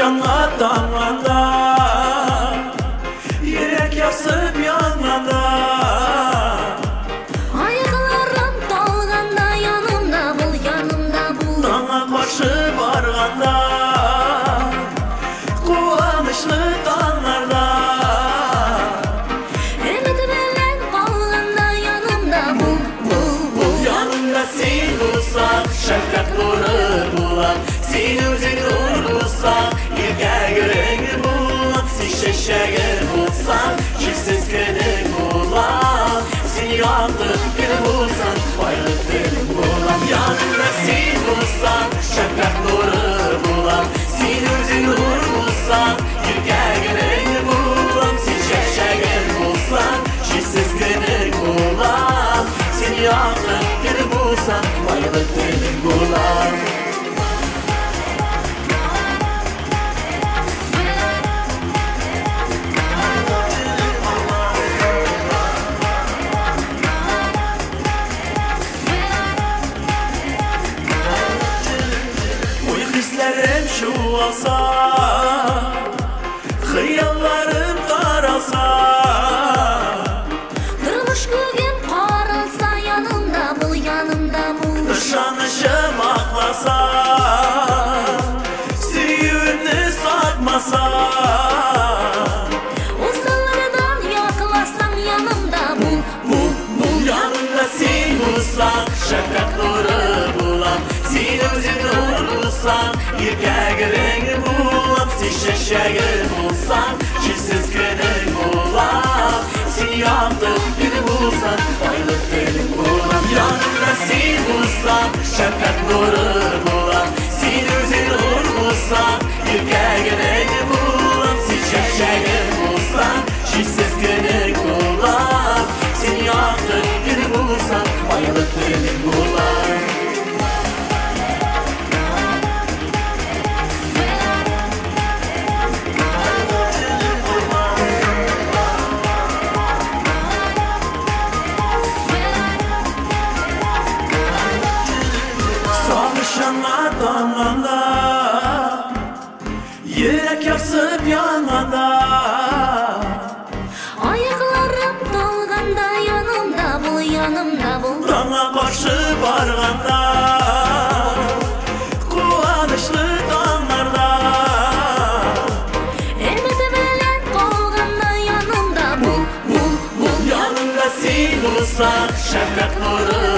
siyang atang-atang جرب شو وصار. خي الله şaşayım bulsan Şişsiz gönül kullan Seni yaktın gönül bulsan Bayılıp gönül kullan Son ışınlar damlanlar Ona karşı varganda Kuvanışlı damlarda. Ermedi bilen kolganda yanımda Bul, bul, bul Yanımda sil bulsa Şefkat nuru.